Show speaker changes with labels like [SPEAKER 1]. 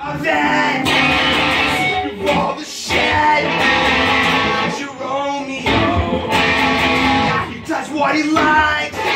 [SPEAKER 1] Then, through all the shit, Jeromeo, he does what he likes.